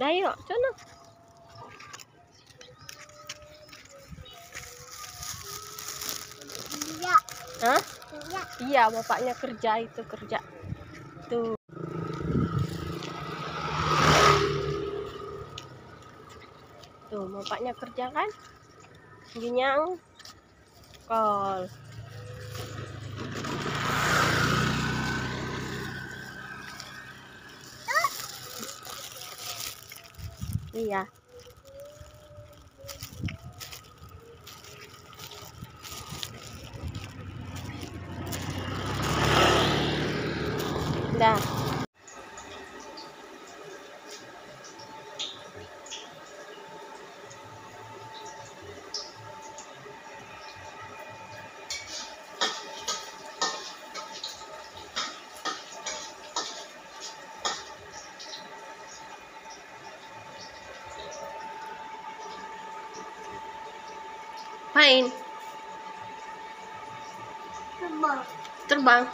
Dah yuk, sana. Iya. Hah? Iya. Iya, bapaknya kerja itu kerja. Tuh. Tuh, bapaknya kerja kan? Ginyang. Kol. Iya. Dah. Main. Terbang. Terbang.